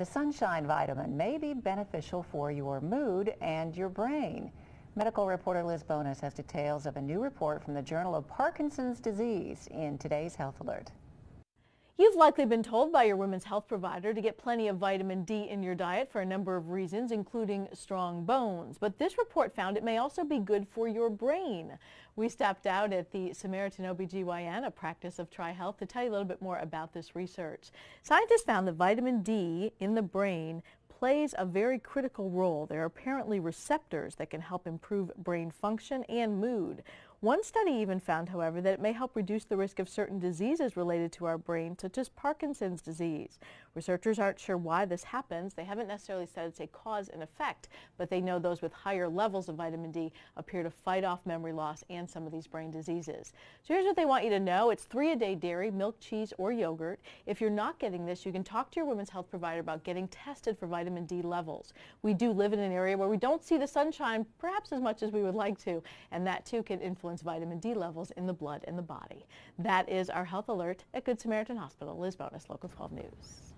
The sunshine vitamin may be beneficial for your mood and your brain. Medical reporter Liz Bonis has details of a new report from the Journal of Parkinson's Disease in today's Health Alert. You've likely been told by your women's health provider to get plenty of vitamin D in your diet for a number of reasons, including strong bones. But this report found it may also be good for your brain. We stopped out at the Samaritan OBGYN, a practice of TriHealth, to tell you a little bit more about this research. Scientists found that vitamin D in the brain plays a very critical role. There are apparently receptors that can help improve brain function and mood. One study even found, however, that it may help reduce the risk of certain diseases related to our brain, such as Parkinson's disease. Researchers aren't sure why this happens. They haven't necessarily said it's a cause and effect, but they know those with higher levels of vitamin D appear to fight off memory loss and some of these brain diseases. So here's what they want you to know. It's three a day dairy, milk, cheese, or yogurt. If you're not getting this, you can talk to your women's health provider about getting tested for vitamin D levels. We do live in an area where we don't see the sunshine perhaps as much as we would like to, and that too can influence vitamin D levels in the blood and the body. That is our health alert at Good Samaritan Hospital. Liz Bonis, Local 12 News.